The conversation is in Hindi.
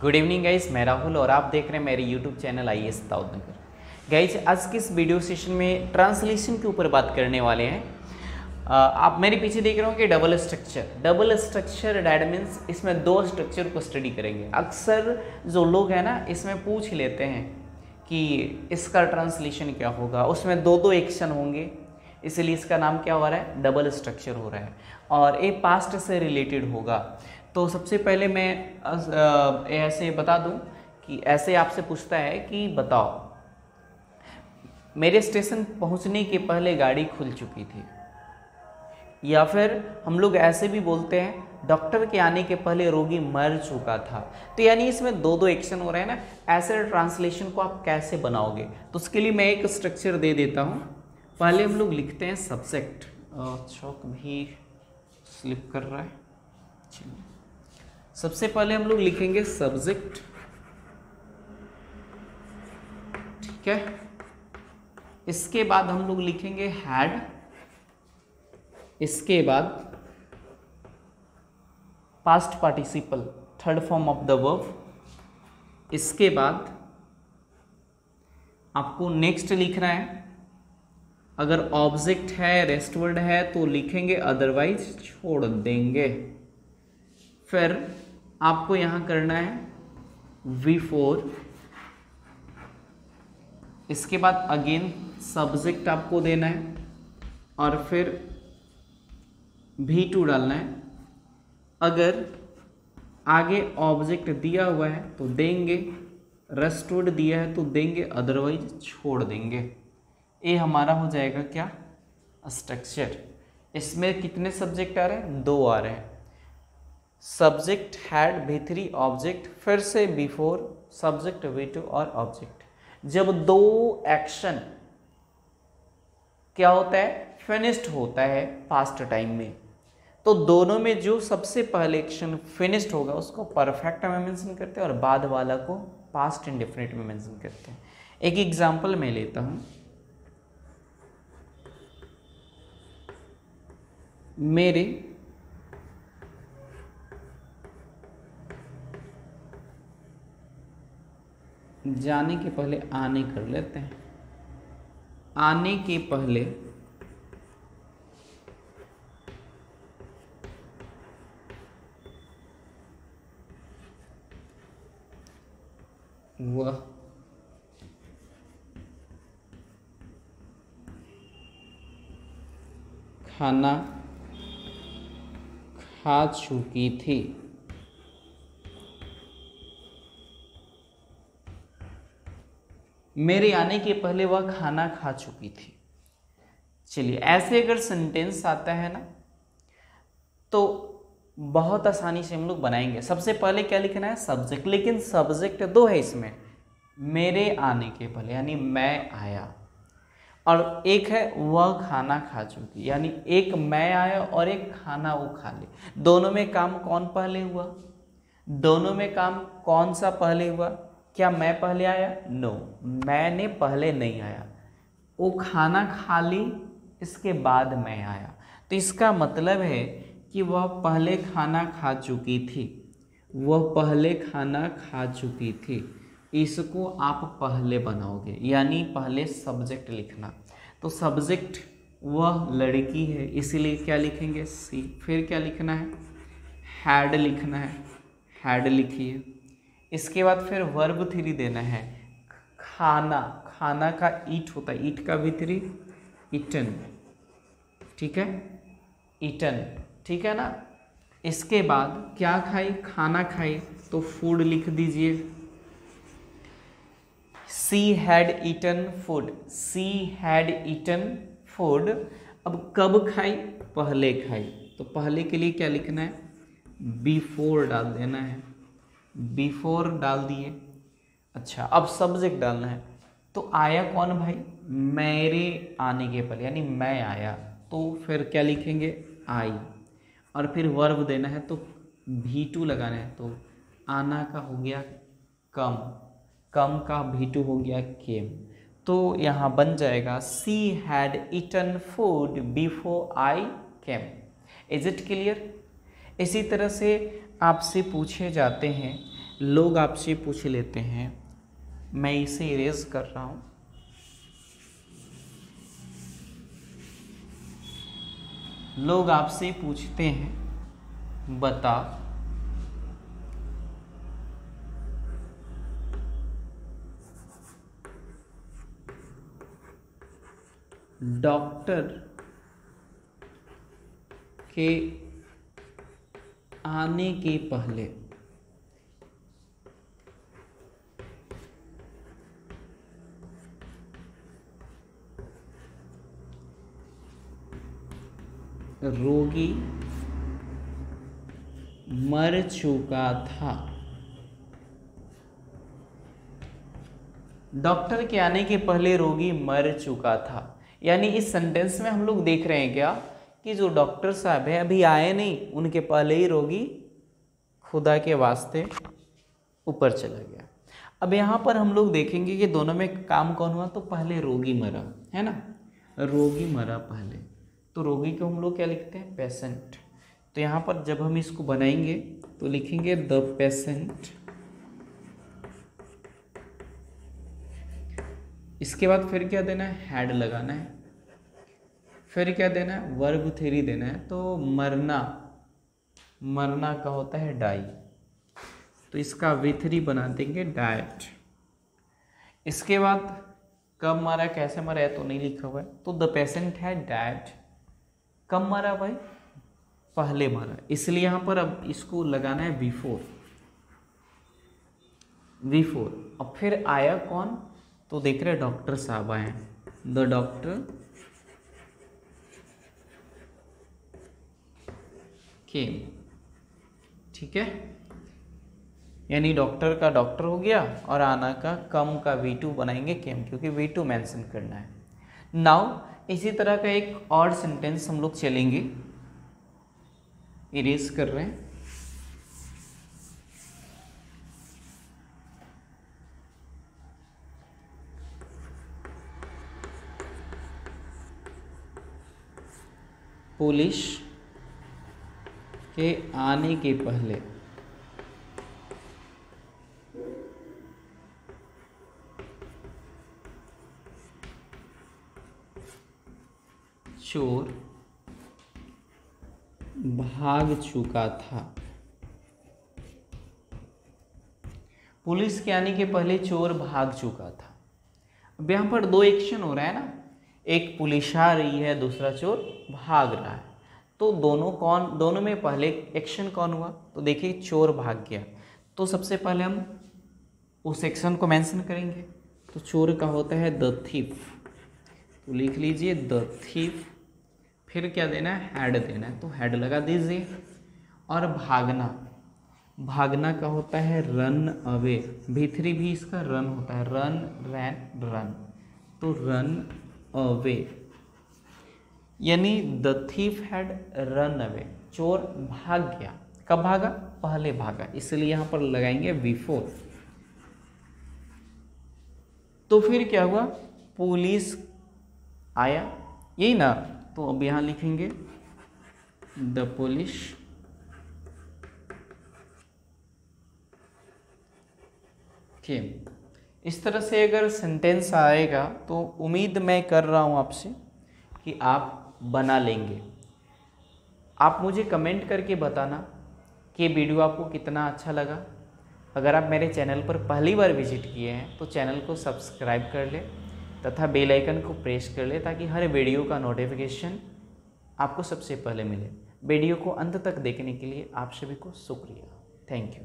गुड इवनिंग गाइस मैं राहुल और आप देख रहे हैं मेरे YouTube channel I S Daudnagar guys आज के इस वीडियो सेशन में ट्रांसलेशन के ऊपर बात करने वाले हैं? आप मेरे पीछे देख रहे हो कि double structure double structure that means इसमें दो स्ट्रक्चर को स्टडी करेंगे. अक्सर जो लोग हैं ना, इसमें पूछ लेते हैं कि इसका ट्रांसलेशन क्या होगा? उसमें दो दो एक्शन होंगे. इसलिए इसका नाम क्या हो रहा है? डबल स्ट्रक्चर हो रहा है. और ये पास्ट से रिलेटेड होगा. तो सबसे पहले मैं ऐसे बता दूँ कि ऐसे आपसे पूछता है कि बताओ, मेरे स्टेशन पहुँचने के पहले गाड़ी खुल चुकी थी। या फिर हम लोग ऐसे भी बोलते हैं, डॉक्टर के आने के पहले रोगी मर चुका था। तो यानी इसमें दो दो एक्शन हो रहे हैं ना, ऐसे ट्रांसलेशन को आप कैसे बनाओगे? तो उसके लिए मैं एक स्ट्रक्चर दे देता हूँ। पहले हम लोग लिखते हैं सब्जेक्ट चौक भी स्लिप कर रहा है। चलिए। सबसे पहले हम लोग लिखेंगे सब्जेक्ट। ठीक है? इसके बाद हम लोग लिखेंगे हैड इसके बाद past participle third form of the verb इसके बाद आपको नेक्स्ट लिखना है। अगर ऑब्जेक्ट है रेस्ट वर्ड है तो लिखेंगे अदरवाइज़ छोड़ देंगे। फिर आपको यहाँ करना है वी फोर इसके बाद अगेन सब्जेक्ट आपको देना है और फिर भी टू डालना है। अगर आगे ऑब्जेक्ट दिया हुआ है तो देंगे रेस्टोर्ड दिया है तो देंगे अदरवाइज़ छोड़ देंगे। ये हमारा हो जाएगा क्या? स्ट्रक्चर इसमें कितने सब्जेक्ट आ रहे हैं? दो आ रहे हैं। Subject had V three object फिर से बिफोर सब्जेक्ट वी टू और ऑब्जेक्ट जब दो एक्शन क्या होता है? फिनिश्ड होता है पास्ट टाइम में. तो दोनों में जो सबसे पहले एक्शन फिनिश्ड होगा, उसको परफेक्ट में मेंशन करते हैं और बाद वाला को पास्ट इंडिफिनिट में मेंशन करते हैं. एक एग्जांपल मैं लेता हूँ. मेरे जाने के पहले आने कर लेते हैं। आने के पहले वह खाना खा चुकी थी। मेरे आने के पहले वह खाना खा चुकी थी। चलिए, ऐसे अगर सेंटेंस आता है ना तो बहुत आसानी से हम लोग बनाएँगे। सबसे पहले क्या लिखना है? सब्जेक्ट लेकिन सब्जेक्ट दो है इसमें। मेरे आने के पहले, यानी मैं आया। और एक है, वह खाना खा चुकी। यानी एक मैं आया और एक खाना वो खा ले। दोनों में काम कौन पहले हुआ? दोनों में काम कौन सा पहले हुआ? क्या मैं पहले आया? नो no, मैंने पहले नहीं आया। वो खाना खा ली इसके बाद मैं आया। तो इसका मतलब है कि वह पहले खाना खा चुकी थी। वह पहले खाना खा चुकी थी। इसको आप पहले बनाओगे यानी पहले सब्जेक्ट लिखना। तो सब्जेक्ट वह लड़की है इसीलिए क्या लिखेंगे? सी। फिर क्या लिखना है? हैड लिखना है। हैड लिखिए। इसके बाद फिर वर्ब थ्री देना है। खाना खाना का ईट होता है। ईट का भी थ्री इटन ठीक है? इटन ठीक है ना? इसके बाद क्या खाई? खाना खाई तो फ़ूड लिख दीजिए। She had eaten food she had eaten food अब कब खाई? पहले खाई। तो पहले के लिए क्या लिखना है? बिफोर डाल देना है। बिफोर डाल दिए। अच्छा अब सब्जेक्ट डालना है। तो आया कौन भाई? मेरे आने के पहले, यानी मैं आया। तो फिर क्या लिखेंगे? आई और फिर वर्ब देना है तो भी टू लगाना है। तो आना का हो गया कम। कम का भी टू हो गया केम तो यहाँ बन जाएगा she had eaten food before I came is it clear इसी तरह से आपसे पूछे जाते हैं, लोग आपसे पूछ लेते हैं। मैं इसे इरेज कर रहा हूँ। लोग आपसे पूछते हैं, बता। डॉक्टर के आने के पहले। रोगी मर चुका था। डॉक्टर के आने के पहले रोगी मर चुका था। यानी इस सेंटेंस में हम लोग देख रहे हैं क्या? कि जो डॉक्टर साहब है, अभी आए नहीं, उनके पहले ही रोगी खुदा के वास्ते ऊपर चला गया। अब यहाँ पर हम लोग देखेंगे कि दोनों में काम कौन हुआ? तो पहले रोगी मरा, है ना? रोगी मरा पहले। तो रोगी को हम लोग क्या लिखते हैं? पेशेंट। तो यहाँ पर जब हम इसको बनाएँगे तो लिखेंगे द पेशेंट। इसके बाद फिर क्या देना है? हैड लगाना है। फिर क्या देना है? वर्ब थ्री देना है। तो मरना मरना का होता है डाई। तो इसका वी थ्री बना देंगे डाइट इसके बाद कब मारा, कैसे मरा है तो नहीं लिखा हुआ है। तो द पेशेंट है डैड कब मारा भाई? पहले मारा। इसलिए यहाँ पर अब इसको लगाना है बिफोर बिफोर अब फिर आया कौन? तो देख रहे डॉक्टर साहब आए द डॉक्टर केम ठीक है? यानी डॉक्टर का डॉक्टर हो गया और आना का कम का वी टू बनाएँगे केम क्योंकि वी टू मैंसन करना है। नाउ इसी तरह का एक और सेंटेंस हम लोग चलेंगे। इरेज कर रहे हैं। पुलिस के आने के पहले। चोर भाग चुका था। पुलिस के आने के पहले चोर भाग चुका था। अब यहाँ पर दो एक्शन हो रहा है ना। एक पुलिस आ रही है, दूसरा चोर भाग रहा है। तो दोनों कौन, दोनों में पहले एक्शन कौन हुआ? तो देखिए, चोर भाग गया। तो सबसे पहले हम उस एक्शन को मेंशन करेंगे। तो चोर का होता है द थीफ तो लिख लीजिए द थीफ फिर क्या देना है? हेड देना है। तो हेड लगा दीजिए। और भागना। भागना का होता है रन अवे भीतरी भी इसका रन होता है। रन रैन रन तो रन अवे यानी the thief had run away चोर भाग गया। कब भागा? पहले भागा। इसलिए यहाँ पर लगाएँगे बिफोर तो फिर क्या हुआ? पुलिस आया। यही ना? तो अब यहाँ लिखेंगे द पुलिस केम इस तरह से अगर सेंटेंस आएगा तो उम्मीद मैं कर रहा हूँ आपसे कि आप बना लेंगे। आप मुझे कमेंट करके बताना कि वीडियो आपको कितना अच्छा लगा। अगर आप मेरे चैनल पर पहली बार विज़िट किए हैं तो चैनल को सब्सक्राइब कर ले तथा बेल आइकन को प्रेस कर ले ताकि हर वीडियो का नोटिफिकेशन आपको सबसे पहले मिले। वीडियो को अंत तक देखने के लिए आप सभी को शुक्रिया। Thank you.